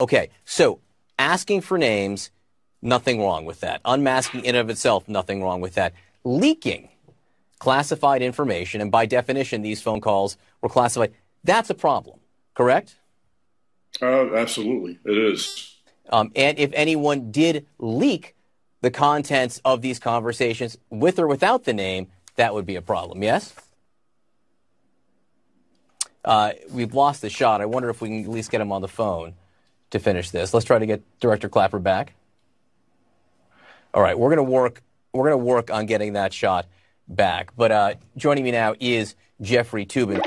Okay, so asking for names, nothing wrong with that. Unmasking in and of itself, nothing wrong with that. Leaking classified information, and by definition, these phone calls were classified. That's a problem, correct? Uh, absolutely, it is. Um, and if anyone did leak the contents of these conversations with or without the name, that would be a problem, yes? Uh, we've lost the shot. I wonder if we can at least get him on the phone to finish this. Let's try to get Director Clapper back. All right, we're going to work. We're going to work on getting that shot back. But uh, joining me now is Jeffrey Toobin.